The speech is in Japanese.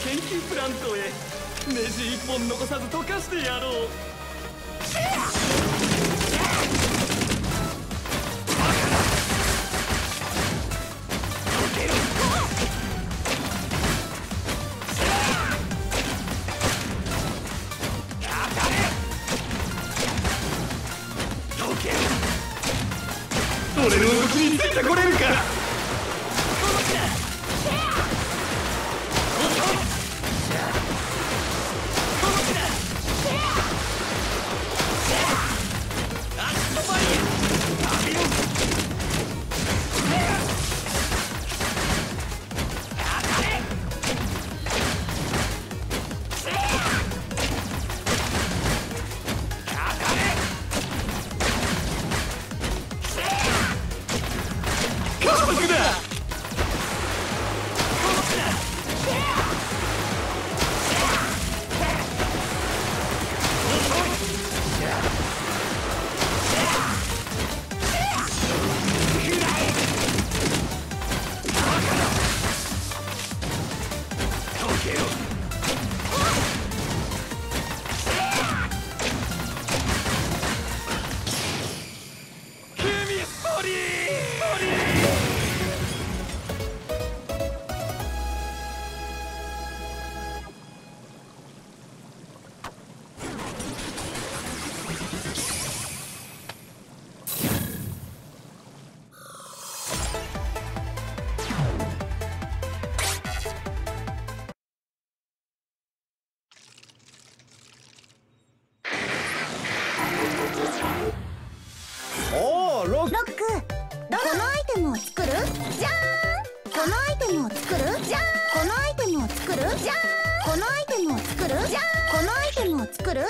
プラントへネジ一本残さず溶かしてやろう俺の動きについてこれるか。じゃーん！このアイテムを作るじゃーんこのアイテムを作るじゃーんこのアイテムを作るじゃーんこのアイテムを作る